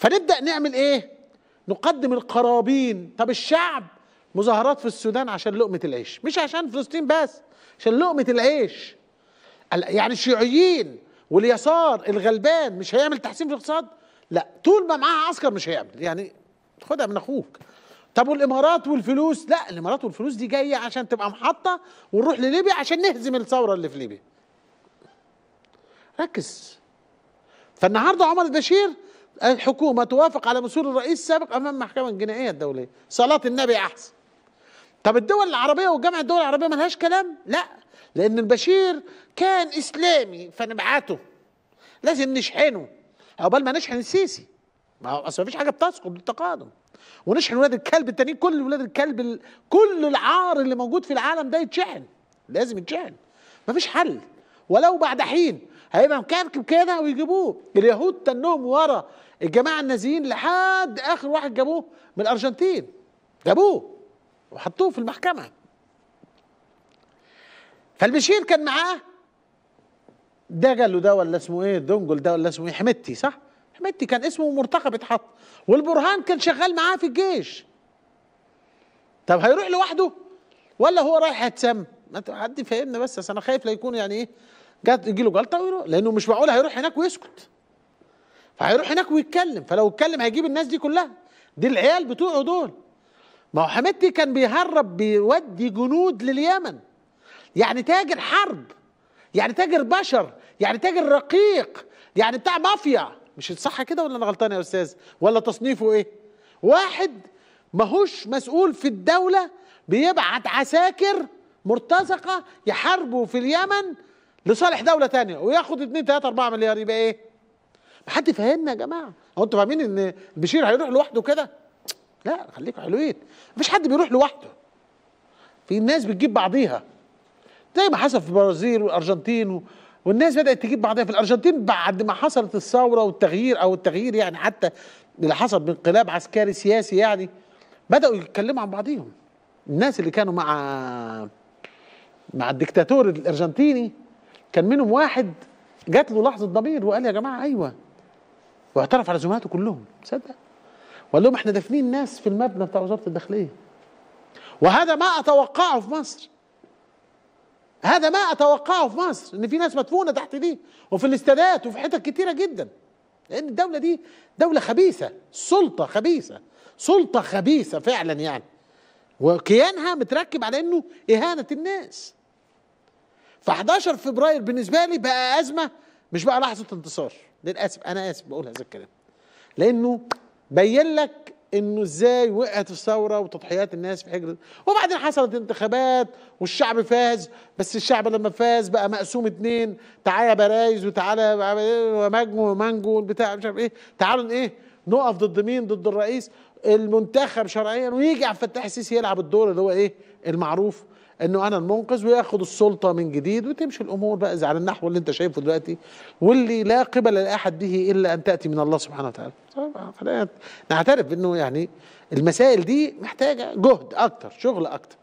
فنبدأ نعمل إيه؟ نقدم القرابين. طب الشعب مظاهرات في السودان عشان لقمة العيش مش عشان فلسطين بس عشان لقمة العيش. ال- يعني الشيوعيين واليسار الغلبان مش هيعمل تحسين في الاقتصاد؟ لا طول ما معاه عسكر مش هيعمل. يعني خدها من أخوك. طب والإمارات والفلوس؟ لا الإمارات والفلوس دي جاية عشان تبقى محطة ونروح لليبيا عشان نهزم الثورة اللي في ليبيا. ركز. فالنهاردة عمر البشير الحكومة توافق على مسؤول الرئيس السابق أمام المحكمه الجنائيه الدولية. صلاة النبي أحسن. طب الدول العربية وجامعه الدول العربية ملهاش كلام؟ لا. لأن البشير كان إسلامي فنبعته. لازم نشحنه. عقبال ما نشحن السيسي. ما هو أصل مفيش حاجة بتسقط بالتقادم. ونشحن ولاد الكلب التانيين. كل ولاد الكلب ال... كل العار اللي موجود في العالم ده يتشحن. لازم يتشحن. مفيش حل. ولو بعد حين هيبقى مكركب كده ويجيبوه. اليهود تنهم ورا الجماعة النازيين لحد آخر واحد جابوه من الأرجنتين. جابوه وحطوه في المحكمة. فالبشير كان معاه ده قال له ده ولا اسمه إيه؟ دونجل ده ولا اسمه إيه؟ حمدتي صح؟ حمدتي كان اسمه مرتقب اتحط. والبرهان كان شغال معاه في الجيش. طب هيروح لوحده ولا هو رايح يتسم؟ ما انت حد يفهمنا بس أنا خايف لا يكون يعني إيه جات يجي له جلطة ويروح لأنه مش معقول هيروح هناك ويسكت. فهيروح هناك ويتكلم. فلو اتكلم هيجيب الناس دي كلها. دي العيال بتوعه دول. ما هو حمدتي كان بيهرب بيودي جنود لليمن. يعني تاجر حرب يعني تاجر بشر يعني تاجر رقيق يعني بتاع مافيا. مش صح كده ولا أنا غلطان يا أستاذ؟ ولا تصنيفه إيه؟ واحد ماهوش مسؤول في الدولة بيبعت عساكر مرتزقة يحاربوا في اليمن لصالح دولة تانية وياخد 2 3 4 مليار. يبقى إيه؟ حد يفهمنا يا جماعة؟ هو أنتوا فاهمين إن بشير هيروح لوحده كده؟ لا خليكم حلوين مفيش حد بيروح لوحده. في الناس بتجيب بعضيها. زي ما حصل في البرازيل والأرجنتين. والناس بدأت تجيب بعضها في الأرجنتين بعد ما حصلت الثورة والتغيير أو التغيير يعني حتى اللي حصل بانقلاب عسكري سياسي يعني بدأوا يتكلموا عن بعضهم الناس اللي كانوا مع مع الدكتاتور الأرجنتيني كان منهم واحد جات له لحظة ضمير وقال يا جماعة أيوه واعترف على زملاته كلهم تصدق؟ وقال لهم إحنا دافنين ناس في المبنى بتاع وزارة الداخلية. وهذا ما أتوقعه في مصر. هذا ما أتوقعه في مصر إن في ناس مدفونة تحت دي وفي الاستادات وفي حتت كتيرة جدا. لأن الدولة دي دولة خبيثة سلطة خبيثة سلطة خبيثة فعلا يعني. وكيانها متركب على إنه إهانة الناس. ف 11 فبراير بالنسبة لي بقى أزمة مش بقى لحظه انتصار. للاسف أنا آسف بقول هذا الكلام. لأنه بين لك إنه إزاي وقعت الثورة وتضحيات الناس في حجر وبعدين حصلت انتخابات والشعب فاز بس الشعب لما فاز بقى مقسوم اتنين. تعالى برايز وتعالى ومجمو ومانجو والبتاع مش عارف إيه. تعالوا إيه نقف ضد مين؟ ضد الرئيس المنتخب شرعيا. ويجي عبد الفتاح السيسي يلعب الدور اللي هو إيه؟ المعروف. إنه أنا المنقذ وياخد السلطة من جديد وتمشي الأمور بقى على النحو اللي أنت شايفه دلوقتي واللي لا قبل لأحد به إلا أن تأتي من الله سبحانه وتعالى. نعترف إنه يعني المسائل دي محتاجة جهد أكتر شغل أكتر.